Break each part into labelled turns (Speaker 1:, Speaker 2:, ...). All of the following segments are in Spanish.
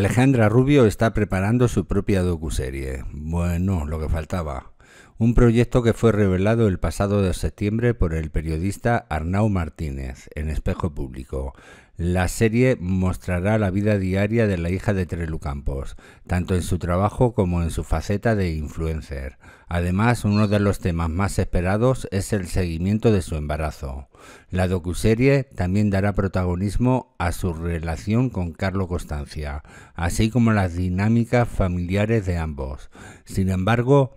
Speaker 1: Alejandra Rubio está preparando su propia docuserie. Bueno, lo que faltaba. Un proyecto que fue revelado el pasado de septiembre por el periodista Arnau Martínez en Espejo Público. La serie mostrará la vida diaria de la hija de Terelu Campos, tanto en su trabajo como en su faceta de influencer. Además, uno de los temas más esperados es el seguimiento de su embarazo. La docuserie también dará protagonismo a su relación con Carlo Constancia, así como las dinámicas familiares de ambos. Sin embargo,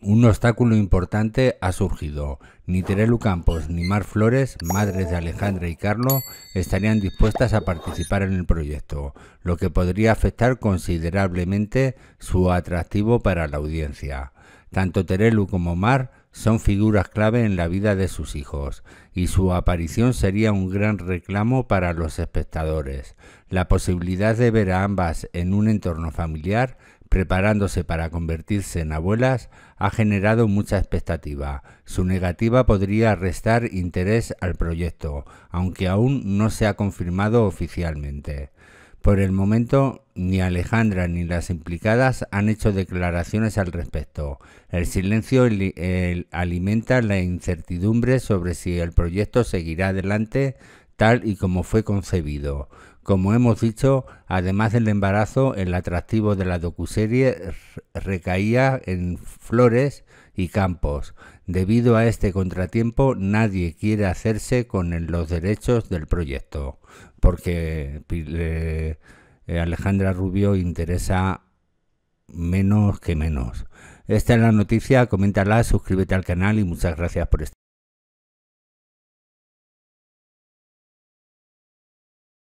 Speaker 1: un obstáculo importante ha surgido. Ni Terelu Campos ni Mar Flores, madres de Alejandra y Carlos, estarían dispuestas a participar en el proyecto, lo que podría afectar considerablemente su atractivo para la audiencia. Tanto Terelu como Mar son figuras clave en la vida de sus hijos, y su aparición sería un gran reclamo para los espectadores. La posibilidad de ver a ambas en un entorno familiar preparándose para convertirse en abuelas, ha generado mucha expectativa. Su negativa podría restar interés al proyecto, aunque aún no se ha confirmado oficialmente. Por el momento, ni Alejandra ni las implicadas han hecho declaraciones al respecto. El silencio alimenta la incertidumbre sobre si el proyecto seguirá adelante tal y como fue concebido. Como hemos dicho, además del embarazo, el atractivo de la docuserie recaía en Flores y Campos. Debido a este contratiempo, nadie quiere hacerse con los derechos del proyecto, porque eh, Alejandra Rubio interesa menos que menos. Esta es la noticia, coméntala, suscríbete al canal y muchas gracias por estar.